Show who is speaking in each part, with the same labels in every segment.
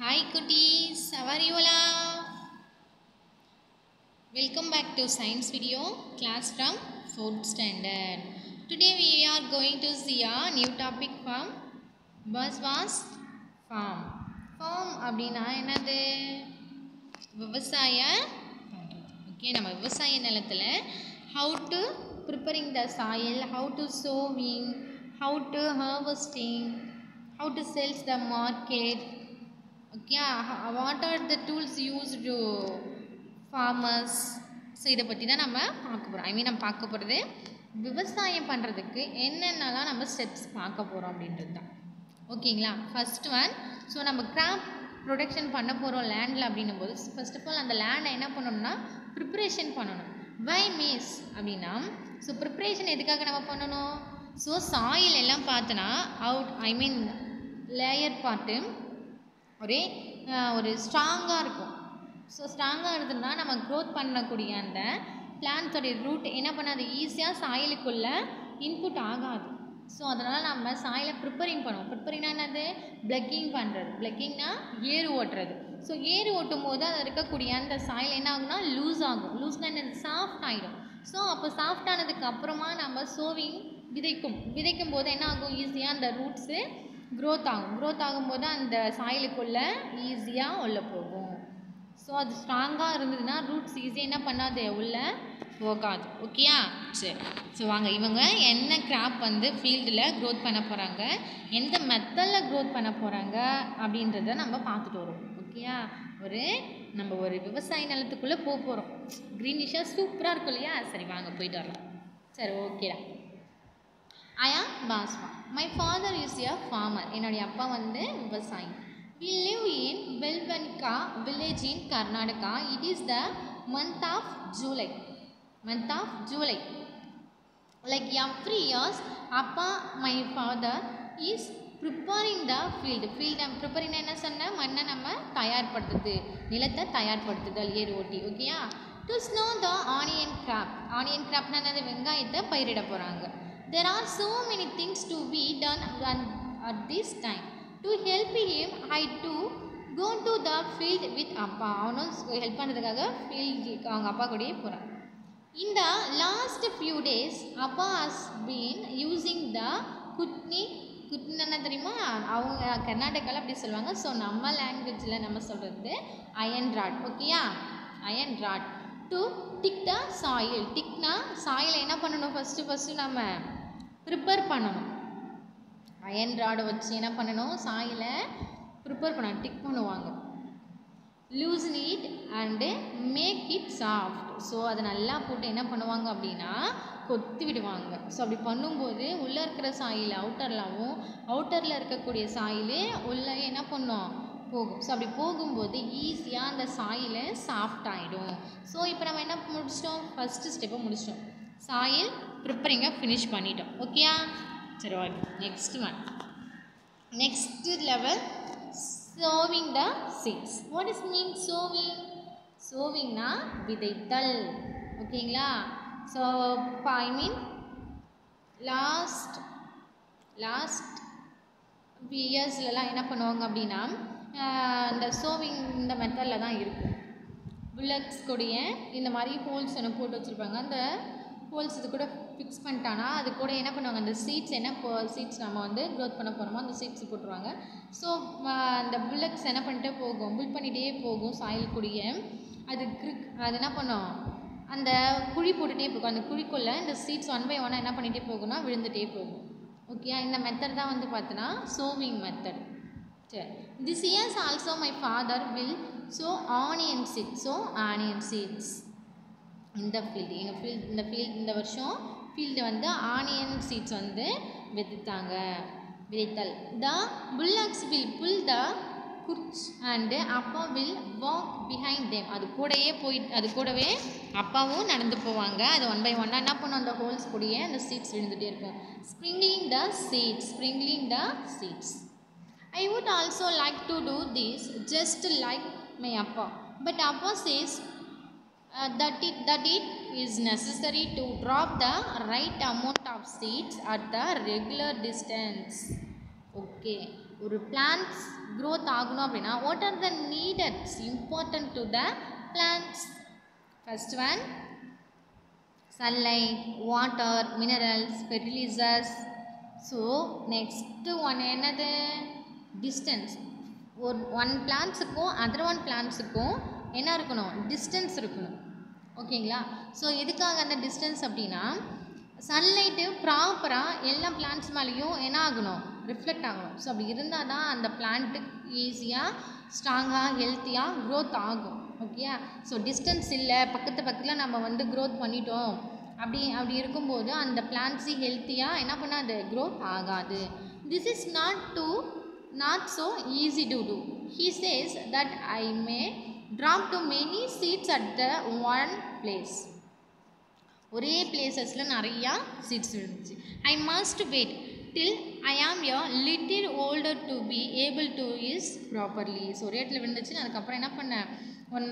Speaker 1: Hi குட்டீஸ் அவர் யூலா welcome back to science video class from fourth standard today we are going to see a new topic farm bus was farm farm அப்படின்னா என்னது விவசாய okay நம்ம விவசாய நிலத்தில் how to preparing the soil how to sowing how to harvesting how to sells the market okay what are the tools use to farmers so இதை பற்றி தான் நம்ம பார்க்க போகிறோம் ஐ மீன் நம்ம பார்க்க போகிறது விவசாயம் பண்ணுறதுக்கு என்னென்னலாம் நம்ம ஸ்டெப்ஸ் பார்க்க போகிறோம் அப்படின்றது தான். ஓகேங்களா ஃபஸ்ட் ஒன் ஸோ நம்ம கிராப் ப்ரொடக்ஷன் பண்ண போகிறோம் லேண்டில் அப்படின்னும் போது ஃபர்ஸ்ட் ஆஃப் ஆல் அந்த லேண்டை என்ன பண்ணணும்னா ப்ரிப்ரேஷன் பண்ணணும். வை மீஸ் அப்படின்னா ஸோ ப்ரிப்ரேஷன் எதுக்காக நம்ம பண்ணணும்? ஸோ சாயில் எல்லாம் பார்த்தோன்னா out I mean layer part ஒரே ஒரு ஸ்ட்ராங்காக இருக்கும். ஸோ ஸ்ட்ராங்காக இருந்ததுன்னா நம்ம க்ரோத் பண்ணக்கூடிய அந்த பிளான்ஸோடைய ரூட் என்ன பண்ணாது? ஈஸியாக சாயலுக்குள்ளே இன்புட் ஆகாது. ஸோ அதனால் நம்ம சாயலை ப்ரிப்பரிங் பண்ணுவோம். ப்ரிப்பரிங்னா என்னது? பிளக்கிங் பண்ணுறது பிளக்கிங்னா ஏறு ஓட்டுறது. ஸோ ஏறு ஓட்டும் போது அதில் இருக்கக்கூடிய அந்த சாயில் என்ன ஆகும்னா லூஸ் ஆகும். லூஸ்னா என்னது? சாஃப்ட் ஆகிடும் ஸோ அப்போ சாஃப்ட் ஆனதுக்கு அப்புறமா நம்ம சோவிங் விதைக்கும். விதைக்கும் போது என்ன ஆகும்? ஈஸியாக அந்த ரூட்ஸு க்ரோத் ஆகும். க்ரோத் ஆகும்போது அந்த சாயிலுக்குள்ளே ஈஸியாக உள்ளே போகும். ஸோ அது ஸ்ட்ராங்காக இருந்ததுன்னா ரூட்ஸ் ஈஸியாக என்ன பண்ணாது? உள்ளே போகாது. ஓகேயா சரி. ஸோ வாங்க. இவங்க என்ன கிராப் வந்து ஃபீல்டில் க்ரோத் பண்ண போகிறாங்க எந்த மெத்தடில் க்ரோத் பண்ண போகிறாங்க அப்படின்றத நம்ம பார்த்துட்டு வரோம் ஓகேயா ஒரு நம்ம ஒரு விவசாய நிலத்துக்குள்ளே போக போகிறோம் க்ரீனிஷாக சூப்பராக இருக்கும் இல்லையா? சரி வாங்க. போயிட்டு வரலாம். சரி ஓகேடா I am Basava my father is a farmer என்னுடைய அப்பா வந்து விவசாயி. We live in Belvanka village in Karnataka it is the month of July month of July like every years அப்பா my father is preparing the field field preparing என்ன சொன்ன? மண்ணை நம்ம தயார்படுத்துது. நிலத்தை தயார்படுத்துதல் ஏறு ஓட்டி. ஓகேயா to snow the onion crop onion கிராப்னா என்னது? வெங்காயத்தை பயிரிட போகிறாங்க There are so many things to be done at this time. To help him i too go to the field with அப்பா அவனும் ஹெல்ப் பண்ணுறதுக்காக ஃபீல்டு அவங்க அப்பா கூடயே போகிறான் In the last few days, Appa has been using the kutni குட்னி என்ன தெரியுமா? அவங்க கர்நாடகாவில் அப்படி சொல்லுவாங்க. ஸோ நம்ம லாங்குவேஜில் நம்ம சொல்கிறது அயன் ராட் ஓகேயா iron rod to dig the soil டிக்னா சாயிலை என்ன பண்ணணும்? ஃபஸ்ட்டு ஃபஸ்ட்டு நம்ம ப்ரிப்பேர் பண்ணணும். அயன் ராடை வச்சு என்ன பண்ணணும்? சாயில் ப்ரிப்பேர் பண்ணணும். டிக் பண்ணுவாங்க. Loosen it and make it soft so அதை நல்லா போட்டு என்ன பண்ணுவாங்க அப்படின்னா கொத்தி விடுவாங்க. ஸோ அப்படி பண்ணும்போது உள்ளே இருக்கிற சாயில் அவுட்டர்லாவும் அவுட்டரில் இருக்கக்கூடிய சாயில் உள்ளே என்ன பண்ணும்? போகும். ஸோ அப்படி போகும்போது ஈஸியாக அந்த சாயில் சாஃப்ட் ஆகிடும் ஸோ இப்போ நம்ம என்ன முடிச்சிட்டோம்? ஃபஸ்ட்டு ஸ்டெப்பை முடிச்சிட்டோம். சாயில் ப்ரிப்பரிங்கை ஃபினிஷ் பண்ணிட்டோம். ஓகேயா சரி okay next one next level sowing the seeds what is mean sowing சோவிங்னா விதைத்தல். ஓகேங்களா so I mean last last இயர்ஸ்லலாம் என்ன பண்ணுவாங்க அப்படின்னா இந்த சோவிங் இந்த மெத்தடில் தான் இருக்கும். புல்லட்ஸ் கூடிய இந்த மாதிரி ஹோல்ஸ் ஒன்று போட்டு வச்சுருப்பாங்க. அந்த ஹோல்ஸ் இது கூட ஃபிக்ஸ் பண்ணிட்டானா அது கூட என்ன பண்ணுவாங்க அந்த சீட்ஸ் என்ன சீட்ஸ் நம்ம வந்து க்ரோத் பண்ண போகிறோமோ அந்த சீட்ஸ் போட்டுருவாங்க. ஸோ அந்த புல்லட்ஸ் என்ன பண்ணிட்டே போகும் புல் பண்ணிகிட்டே போகும் சாயில் குடிய. அது கிரிக் அது என்ன பண்ணும் அந்த குழி போட்டுகிட்டே போகும். அந்த குழிக்குள்ளே இந்த சீட்ஸ் ஒன் பை ஒன்னாக என்ன பண்ணிகிட்டே போகும்னா விழுந்துகிட்டே போகும். ஓகே இந்த மெத்தட் தான் வந்து பார்த்தோன்னா சோவிங் மெத்தட் சரி. This years also my father will sow onion seeds so onion seeds இந்த ஃபீல்டு எங்கள் ஃபீல்ட் இந்த ஃபீல்ட் இந்த வருஷம் ஃபீல்டு வந்து ஆனியன் சீட்ஸ் வந்து விதைத்தாங்க விதைத்தல். The bullocks will pull the குர்ச் and அப்பா வில் வாக் பிஹைண்ட் தேம் அது கூடயே போயிட்டு அது கூடவே அப்பாவும் நடந்து போவாங்க. அது ஒன் பை ஒன்னாக என்ன பண்ணும்? அந்த ஹோல்ஸ் கூடயே அந்த சீட்ஸ் விழுந்துகிட்டே இருக்கும். Sprinkling the seeds sprinkling the seeds I would also like to do this just like my அப்பா பட் அப்பா says uh, that, it, that it is necessary to drop the right amount of seeds at the regular distance. Okay. ஒரு plants growth ஆகணும் அப்படின்னா what are the needs important to the plants first one sunlight water minerals fertilizers so next one என்னது distance ஒரு one பிளான்ஸுக்கும் other one பிளான்ஸுக்கும் என்ன இருக்கணும்? Distance இருக்கணும். ஓகேங்களா? So எதுக்காக அந்த டிஸ்டன்ஸ் அப்படின்னா சன்லைட்டு ப்ராப்பராக எல்லா பிளான்ட்ஸ் மேலேயும் என்ன ஆகணும். ரிஃப்ளெக்ட் ஆகணும் ஸோ அப்படி இருந்தால் தான் அந்த பிளான்ட்டு ஈஸியாக ஸ்ட்ராங்காக ஹெல்த்தியாக க்ரோத் ஆகும். ஓகே ஸோ டிஸ்டன்ஸ் இல்லை. பக்கத்து பக்கத்தில் நம்ம வந்து க்ரோத் பண்ணிட்டோம். அப்படி அப்படி இருக்கும்போது அந்த பிளான்ட்ஸு ஹெல்த்தியாக என்ன பண்ணாது? க்ரோத் ஆகாது. This is not to not so easy to do he says that I may drop to many seeds at the one place ஒரே பிளேசஸில் நிறையா சீட்ஸ் இருந்துச்சு. I must wait till I am yo little older to be able to is properly so ஒரே இடத்துல விழுந்துச்சு. அதுக்கப்புறம் என்ன பண்ணேன்? ஒன்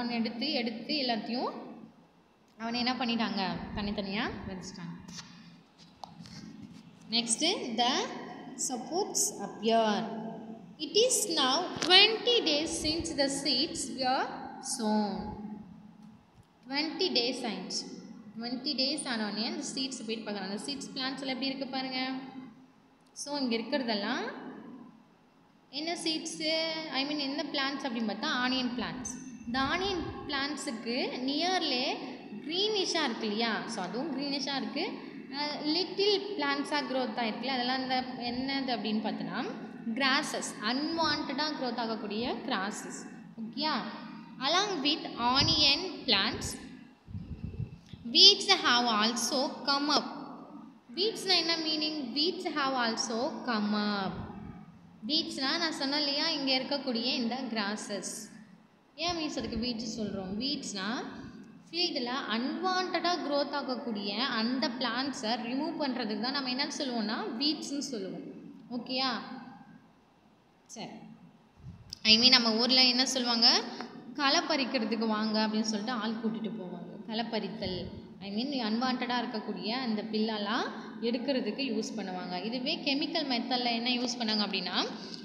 Speaker 1: ஒன் எடுத்து எடுத்து எல்லாத்தையும் அவனை என்ன பண்ணிட்டாங்க? தனித்தனியாக விதைச்சிட்டாங்க next the supports appear it is now twenty days since the seeds were sown twenty days ஆயிடுச்சு டுவெண்ட்டி டேஸ் ஆனோடனே அந்த சீட்ஸ் போயிட்டு பார்க்குறாங்க அந்த சீட்ஸ் பிளான்ஸில் எப்படி இருக்குது பாருங்கள் ஸோ இங்கே இருக்கிறதெல்லாம் என்ன சீட்ஸு ஐ மீன் என்ன பிளான்ஸ் அப்படின்னு பார்த்தா ஆனியன் பிளான்ஸ் இந்த ஆனியன் பிளான்ஸுக்கு நியர்லே க்ரீனிஷாக இருக்கு இல்லையா? ஸோ அதுவும் க்ரீனிஷாக இருக்குது லிட்டில் பிளான்ஸாக க்ரோத் ஆகிருக்குல்ல அதெல்லாம் இந்த என்னது அப்படின்னு பார்த்தோன்னா கிராசஸ் அன்வான்டாக க்ரோத் ஆகக்கூடிய கிராசஸ் ஓகேயா along with onion plants weeds have also come up வீட்ஸ்னால் என்ன meaning weeds have also come up வீட்ஸ்னால் நான் சொன்னேன் இல்லையா? இங்கே இருக்கக்கூடிய இந்த கிராசஸ் ஏன் மீன்ஸ் அதுக்கு வீட்ஸ் சொல்கிறோம் வீட்ஸ்னால் ஃபீல்டில் அன்வான்டாக க்ரோத் ஆகக்கூடிய அந்த பிளான்ஸை ரிமூவ் பண்ணுறதுக்கு தான் நம்ம என்ன சொல்லுவோம்னா வீட்ஸ்னு சொல்லுவோம். ஓகேயா சரி. ஐ மீன் நம்ம ஊரில் என்ன சொல்லுவாங்க? களை பறிக்கிறதுக்கு வாங்க அப்படின்னு சொல்லிட்டு ஆள் கூட்டிகிட்டு போவாங்க. களை பறித்தல் ஐ மீன் அன்வான்டாக இருக்கக்கூடிய அந்த பில்லெல்லாம் எடுக்கிறதுக்கு யூஸ் பண்ணுவாங்க. இதுவே கெமிக்கல் மெத்தடில் என்ன யூஸ் பண்ணாங்க அப்படின்னா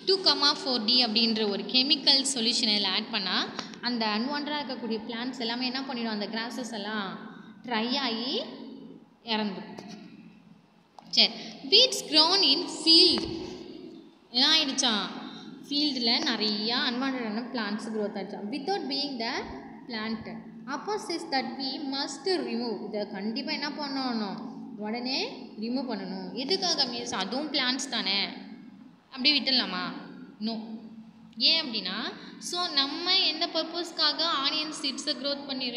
Speaker 1: டூ கமா ஃபோர் டி அப்படின்ற ஒரு கெமிக்கல் சொல்யூஷனை இதில் ஆட் பண்ணால் அந்த அன்வான்டாக இருக்கக்கூடிய பிளான்ஸ் எல்லாமே என்ன பண்ணிடும்? அந்த கிராசஸ் எல்லாம் ட்ரை ஆகி இறந்துடும். சரி. வீட்ஸ் க்ரோன் இன் ஃபீல்ட் என்ன ஆயிடுச்சான் ஃபீல்டில் நிறையா அன்வான்டான பிளான்ஸ் க்ரோத் ஆகிடுச்சு வித்தவுட் பீயிங் த பிளான்ட் அப்போ says that we must remove இதை கண்டிப்பாக என்ன பண்ணணும்? உடனே ரிமூவ் பண்ணணும். எதுக்காக மீன்ஸ் அதுவும் பிளான்ஸ் தானே? அப்படியே விட்டுடலாமா? நோ ஏன் அப்படின்னா ஸோ நம்ம எந்த பர்பஸ்க்காக ஆனியன் சீட்ஸை க்ரோத் பண்ணி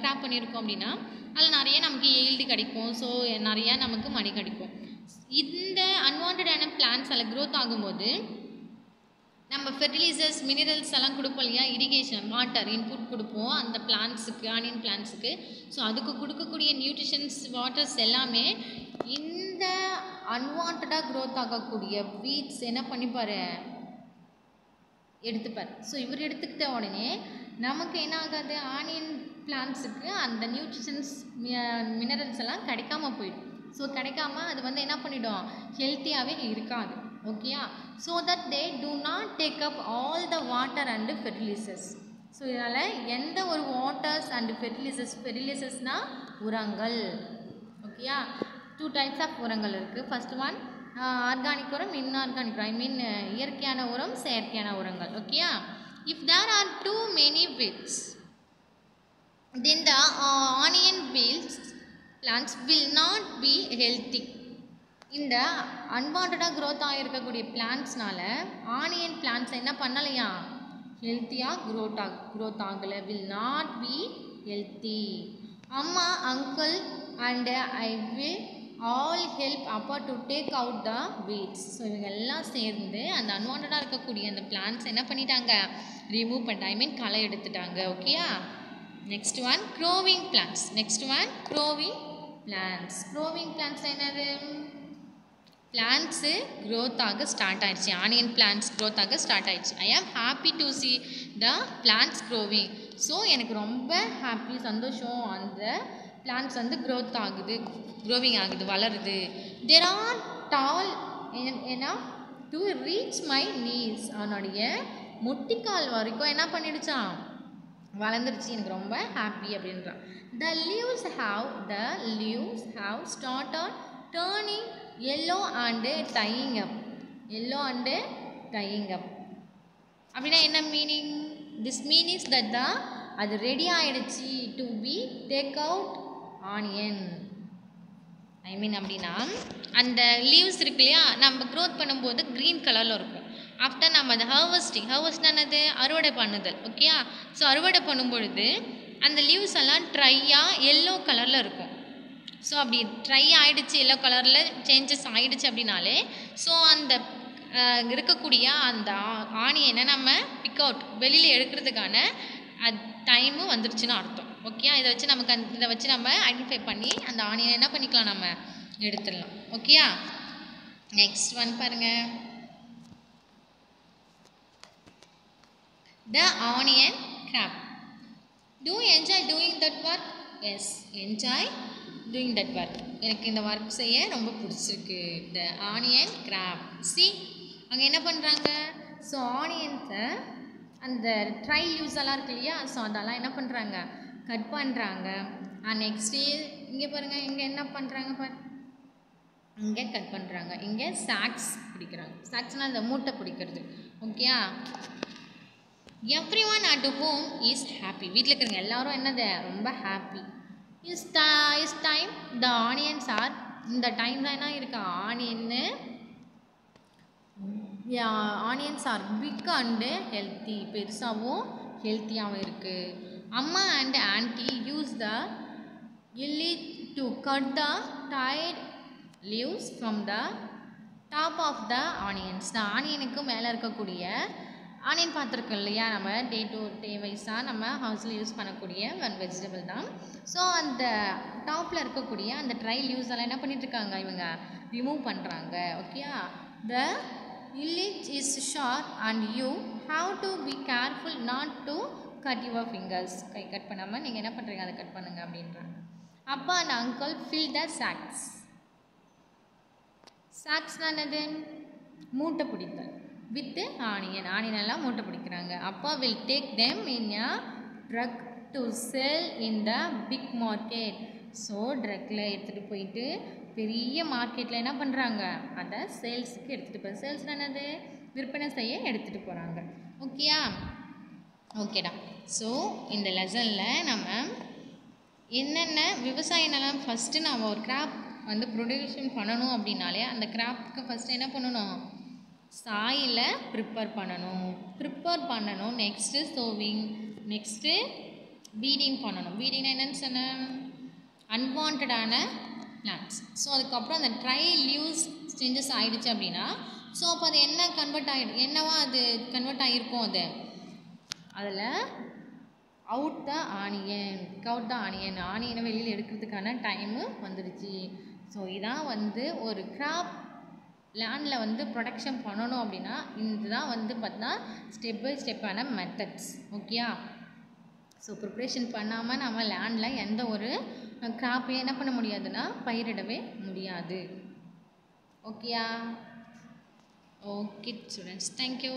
Speaker 1: கிராப் பண்ணியிருக்கோம் அப்படின்னா அதில் நிறைய நமக்கு ஈல்டு கிடைக்கும். ஸோ நிறையா நமக்கு மணி கிடைக்கும். இந்த அன்வான்டான பிளான்ஸ் அதில் க்ரோத் ஆகும்போது நம்ம ஃபெர்டிலைசர்ஸ் மினரல்ஸ் எல்லாம் கொடுப்போம் இல்லையா? இரிகேஷன் வாட்டர் இன்புட் கொடுப்போம். அந்த பிளான்ட்ஸுக்கு ஆனியன் பிளான்ட்ஸுக்கு ஸோ அதுக்கு கொடுக்கக்கூடிய நியூட்ரிஷன்ஸ் வாட்டர்ஸ் எல்லாமே இந்த அன்வான்டாக க்ரோத் ஆகக்கூடிய வீட்ஸ் என்ன பண்ணிப்பார் எடுத்துப்பார் ஸோ இவர் எடுத்துக்கிட்ட உடனே நமக்கு என்ன ஆகாது? ஆனியன் பிளான்ஸுக்கு அந்த நியூட்ரிஷன்ஸ் மினரல்ஸ் எல்லாம் கிடைக்காம போயிடும். ஸோ கிடைக்காம அது வந்து என்ன பண்ணிடும்? ஹெல்த்தியாகவே இருக்காது. ஓகேயா? So that they do not take up all the water and fertilisers so இதனால் எந்த ஒரு வாட்டர்ஸ் அண்டு ஃபெர்டிலைசர்ஸ் ஃபெர்டிலைசர்ஸ்னால் உரங்கள். ஓகேயா? டூ டைப்ஸ் ஆஃப் உரங்கள் இருக்குது ஃபஸ்ட் ஒன் ஆர்கானிக் உரம் இன்ஆர்கானிக் உரம். ஐ மீன் இயற்கையான உரம் செயற்கையான உரங்கள். ஓகேயா? If there are too many weeds then the onion fields plants will not be healthy இந்த அன்வான்டாக க்ரோத் ஆகிருக்கக்கூடிய பிளான்ட்ஸ்னால ஆனியன் பிளான்ட்ஸ் என்ன பண்ணலையா? ஹெல்த்தியாக க்ரோத் ஆக க்ரோத் ஆகலை. வில் நாட் பி ஹெல்த்தி அம்மா uncle and I will all help அப்பா to take out the weeds so இவங்க எல்லாம் சேர்ந்து அந்த அன்வான்டாக இருக்கக்கூடிய அந்த பிளான்ஸ் என்ன பண்ணிட்டாங்க? ரிமூவ் பண்ண ஐ மீன் களை எடுத்துட்டாங்க. ஓகேயா next one growing plants next one growing plants growing plants என்னது? பிளான்ஸு க்ரோத் ஆக ஸ்டார்ட் ஆகிடுச்சு ஆனியன் பிளான்ஸ் க்ரோத் ஆக ஸ்டார்ட் ஆகிடுச்சு I am happy to see the plants growing so எனக்கு ரொம்ப ஹாப்பி சந்தோஷம் அந்த பிளான்ஸ் வந்து க்ரோத் ஆகுது க்ரோவிங் ஆகுது வளருது. தேர் ஆர் டால் ஏன்னா டு ரீச் மை நீஸ் அவனுடைய முட்டிக்கால் வரைக்கும் என்ன பண்ணிடுச்சான் வளர்ந்துருச்சு. எனக்கு ரொம்ப ஹாப்பி அப்படின்றான். The leaves have the leaves have started turning yellow and dying up yellow and dying up அப்படின்னா என்ன மீனிங் திஸ் மீனிங்ஸ் தட் தான் அது ரெடி ஆகிடுச்சி to be take out onion I mean அப்படின்னா அந்த லீவ்ஸ் இருக்கு இல்லையா நம்ம க்ரோத் பண்ணும்போது க்ரீன் கலரில் இருக்கும். ஆஃப்டர் நம்ம அந்த ஹர்வஸ்டிங் ஹர்வஸ்ட் என்னது? அறுவடை பண்ணுதல் ஓகேயா ஸோ அறுவடை பண்ணும்பொழுது அந்த லீவ்ஸ் எல்லாம் ட்ரையாக எல்லோ கலரில் இருக்கும். ஸோ அப்படி ட்ரை ஆகிடுச்சு எல்லோ கலரில் சேஞ்சஸ் ஆகிடுச்சு அப்படின்னாலே ஸோ அந்த இருக்கக்கூடிய அந்த ஆனியனை நம்ம பிக் அவுட் வெளியில் எடுக்கிறதுக்கான டைமும் வந்துருச்சுன்னு அர்த்தம். ஓகேயா இதை வச்சு நமக்கு அந் இதை வச்சு நம்ம ஐடென்டிஃபை பண்ணி அந்த ஆனியனை என்ன பண்ணிக்கலாம் நம்ம எடுத்துடலாம். ஓகேயா நெக்ஸ்ட் ஒன் பாருங்கள் the onion crop do enjoy doing that work yes enjoy doing that work எனக்கு இந்த ஒர்க் செய்ய ரொம்ப பிடிச்சிருக்கு. த ஆனியன் கிராப் சி அங்கே என்ன பண்ணுறாங்க ஸோ ஆனியன்ஸை அந்த ட்ரை யூஸ் எல்லாம் இருக்கு இல்லையா? ஸோ அதெல்லாம் என்ன பண்ணுறாங்க கட் பண்ணுறாங்க நெக்ஸ்ட்டு இங்கே பாருங்கள் இங்கே என்ன பண்ணுறாங்க பாரு? இங்கே கட் பண்ணுறாங்க இங்கே சாக்ஸ் பிடிக்கிறாங்க. சாக்ஸ்னால் அந்த மூட்டை பிடிக்கிறது. ஓகேயா every one at home is happy வீட்டில் இருக்கிறவங்க எல்லாரும் என்னது? ரொம்ப happy is the is time the onions are இந்த டைம் தான் என்ன இருக்குது ஆனியன்னு onions are big and healthy பெருசாகவும் ஹெல்த்தியாகவும் இருக்குது அம்மா and aunty use the இல்லி to cut the tired leaves from the top of the onions the ஆனியனுக்கு மேலே இருக்கக்கூடிய ஆனியன் பார்த்துருக்கோம் இல்லையா? நம்ம டே டு டே வைஸாக நம்ம ஹவுஸில் யூஸ் பண்ணக்கூடிய ஒன் வெஜிடபிள் தான். ஸோ அந்த டாப்பில் இருக்கக்கூடிய அந்த ட்ரைல் யூஸ் எல்லாம் என்ன பண்ணிகிட்ருக்காங்க இவங்க? ரிமூவ் பண்ணுறாங்க ஓகேயா the இல்லிஜ் is sharp and you have to be careful not to cut your fingers guy cut பண்ணாமல் நீங்கள் என்ன பண்ணுறீங்க அதை கட் பண்ணுங்க அப்படின்றாங்க. அப்பா and uncle fill the sacks சாக்ஸ்னா என்னது? மூட்டை பிடித்தல். வித் ஆனியன் ஆனியனெல்லாம் மூட்டை பிடிக்கிறாங்க. அப்பா will take them in a truck to sell in the big market so ட்ரக்கில் எடுத்துகிட்டு போயிட்டு பெரிய மார்க்கெட்டில் என்ன பண்ணுறாங்க அதை சேல்ஸுக்கு எடுத்துகிட்டு போய் சேல்ஸ் என்னது? விற்பனை செய்ய எடுத்துகிட்டு போகிறாங்க ஓகேயா ஓகேடா ஸோ இந்த லெசனில் நம்ம என்னென்ன விவசாய நிலம் ஃபஸ்ட்டு நம்ம ஒரு கிராப் வந்து ப்ரொடியூஷன் பண்ணணும் அப்படின்னாலே அந்த கிராப்க்கு ஃபஸ்ட்டு என்ன பண்ணணும்? சாயில் ப்ரிப்பேர் பண்ணணும். ப்ரிப்பேர் பண்ணணும். நெக்ஸ்ட்டு சோவிங் நெக்ஸ்ட்டு பீடிங் பண்ணணும். பீடிங்னா என்னென்னு சொன்னேன் அன்வான்டான பிளான்ஸ் ஸோ அதுக்கப்புறம் அந்த ட்ரை லியூஸ் சேஞ்சஸ் ஆகிடுச்சு அப்படின்னா ஸோ அப்போ அது என்ன கன்வெர்ட் ஆகிடு என்னவா அது கன்வெர்ட் ஆகிருக்கும் அது? அதில் out the onion out the onion ஆனியனை வெளியில் எடுக்கிறதுக்கான டைமு வந்துடுச்சு. ஸோ இதான் வந்து ஒரு கிராப் லேண்டில் வந்து ப்ரொடக்ஷன் பண்ணணும் அப்படின்னா இதுதான் வந்து பார்த்தீங்கன்னா ஸ்டெப் பை ஸ்டெப்பான மெத்தட்ஸ் ஓகேயா ஸோ ப்ரிப்ரேஷன் பண்ணாமல் நம்ம லேண்டில் எந்த ஒரு கிராப்பையும் என்ன பண்ண முடியாதுன்னா பயிரிடவே முடியாது. ஓகேயா ஓகே ஸ்டூடெண்ட்ஸ் தேங்க்யூ